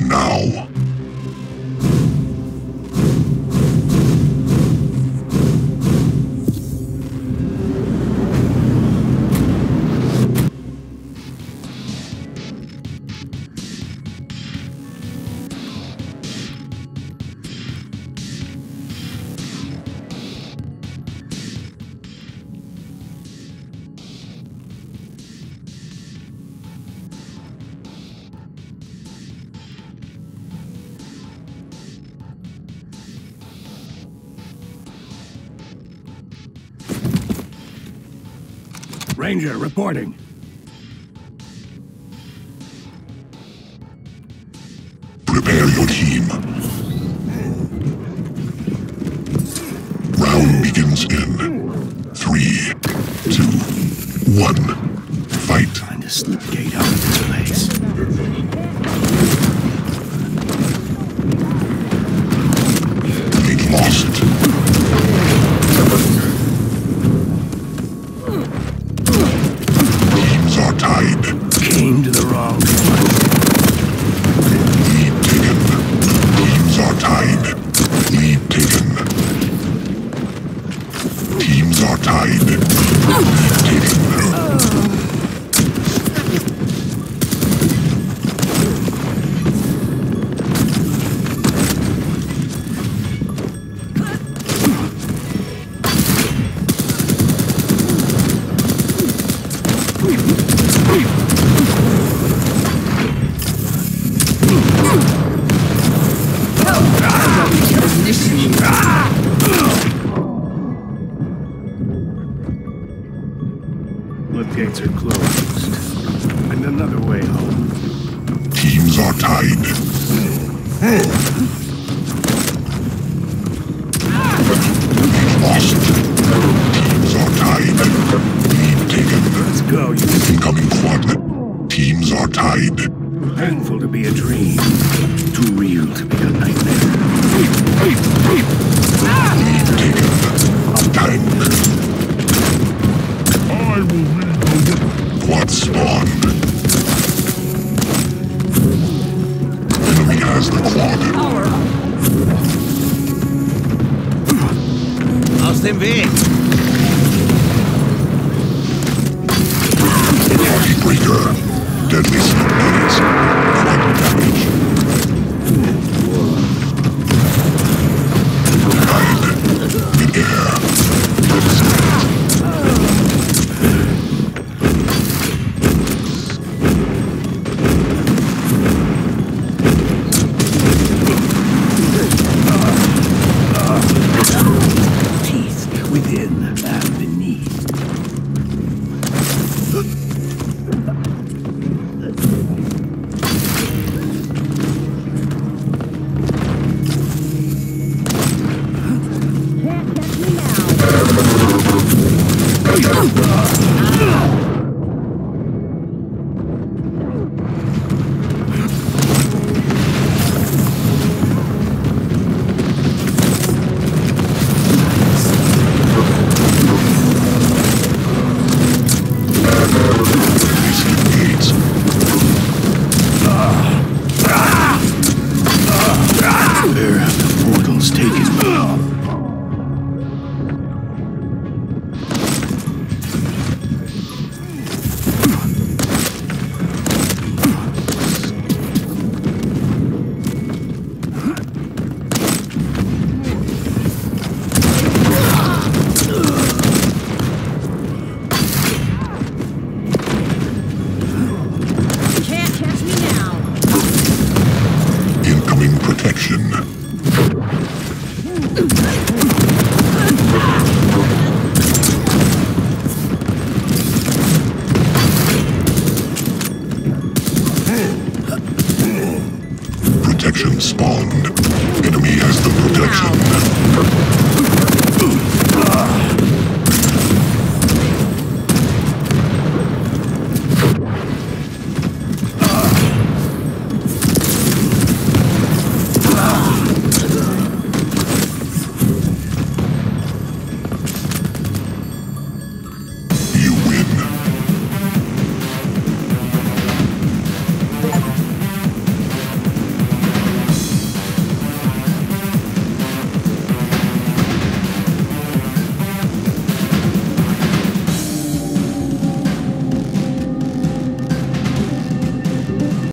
now. Ranger, reporting. Prepare your team. Round begins in three, two, one. Fight. Find a slip gate out of this place. Get lost. Are tied. Lead taken. Slip gates are closed. And another way home. Teams are tied. Lost. Teams are tied. Lead taken. Let's go, you Incoming quad. Teams are tied. Too painful to be a dream. Too real to be a nightmare. Lead taken. Tank. I will Quad spawned. Enemy has the quad. Aus dem Weg! Body breaker. Deadly snipers. ¡Ah! Spawned. Enemy has the protection.